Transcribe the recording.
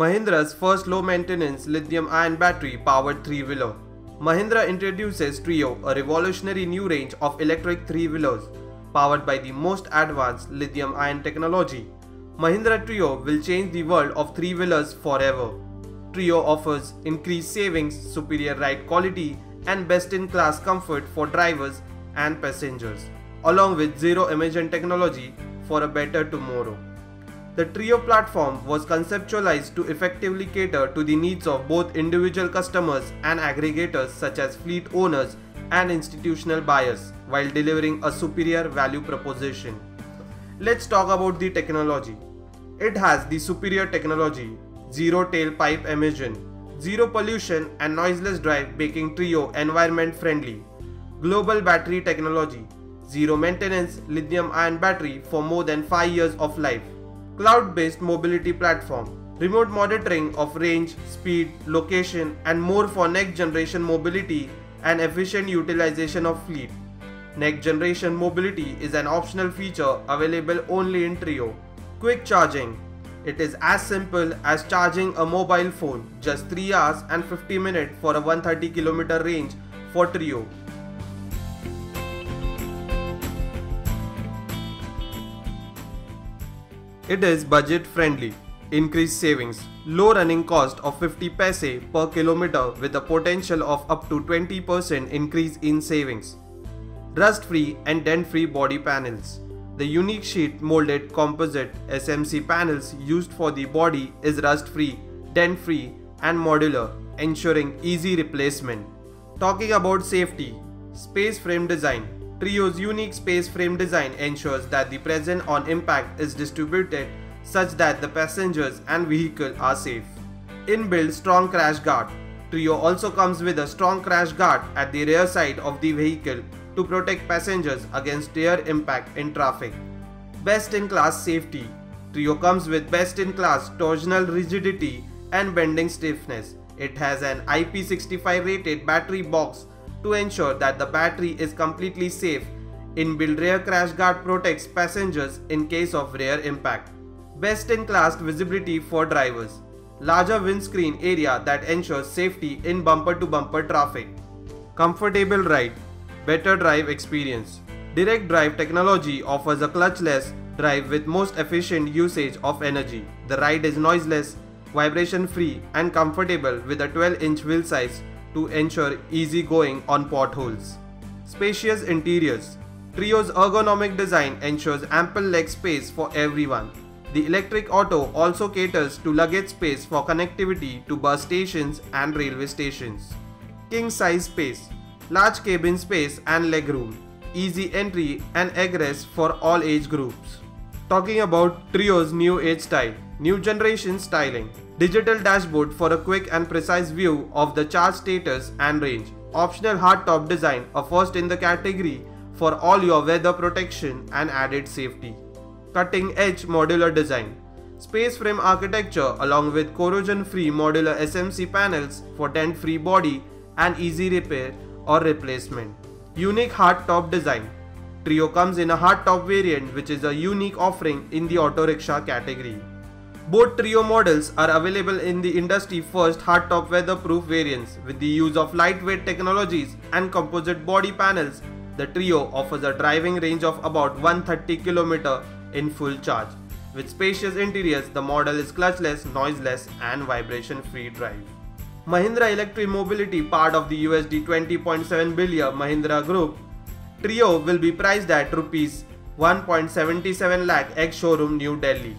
Mahindra's first low maintenance lithium ion battery powered three wheeler. Mahindra introduces Treo, a revolutionary new range of electric three wheelers powered by the most advanced lithium ion technology. Mahindra Treo will change the world of three wheelers forever. Treo offers increased savings, superior ride quality, and best in class comfort for drivers and passengers, along with zero emission technology for a better tomorrow. The Treo platform was conceptualized to effectively cater to the needs of both individual customers and aggregators such as fleet owners and institutional buyers while delivering a superior value proposition. Let's talk about the technology. It has the superior technology, zero tailpipe emission, zero pollution and noiseless drive making Treo environment friendly. Global battery technology, zero maintenance lithium ion battery for more than 5 years of life cloud-based mobility platform, remote monitoring of range, speed, location and more for next generation mobility and efficient utilization of fleet. Next generation mobility is an optional feature available only in Treo. Quick charging. It is as simple as charging a mobile phone, just 3 hours and 50 minutes for a 130 km range for Treo. It is budget friendly, increased savings, low running cost of 50 paise per kilometer with a potential of up to 20% increase in savings. Rust free and dent free body panels. The unique sheet molded composite SMC panels used for the body is rust free, dent free and modular, ensuring easy replacement. Talking about safety, space frame design. Treo's unique space frame design ensures that the present on impact is distributed such that the passengers and vehicle are safe. Inbuilt strong crash guard. Treo also comes with a strong crash guard at the rear side of the vehicle to protect passengers against rear impact in traffic. Best in class safety. Treo comes with best in class torsional rigidity and bending stiffness. It has an IP65 rated battery box to ensure that the battery is completely safe. Inbuilt rear crash guard protects passengers in case of rear impact. Best in class visibility for drivers. Larger windscreen area that ensures safety in bumper to bumper traffic. Comfortable ride. Better drive experience. Direct drive technology offers a clutchless drive with most efficient usage of energy. The ride is noiseless, vibration free and comfortable with a 12 inch wheel size to ensure easy going on potholes. Spacious interiors. Treo's ergonomic design ensures ample leg space for everyone. The electric auto also caters to luggage space for connectivity to bus stations and railway stations. King size space, large cabin space and legroom, easy entry and egress for all age groups. Talking about Treo's new age style, new generation styling. Digital dashboard for a quick and precise view of the charge status and range. Optional hardtop design, a first in the category for all your weather protection and added safety. Cutting edge modular design. Space frame architecture along with corrosion free modular SMC panels for dent free body and easy repair or replacement. Unique hardtop design. Treo comes in a hardtop variant which is a unique offering in the auto rickshaw category. Both Treo models are available in the industry first hardtop weatherproof variants with the use of lightweight technologies and composite body panels. The Treo offers a driving range of about 130 km in full charge. With spacious interiors, the model is clutchless, noiseless and vibration-free drive. Mahindra Electric Mobility part of the USD 20.7 billion Mahindra Group. Treo will be priced at rupees 1.77 lakh ex showroom New Delhi.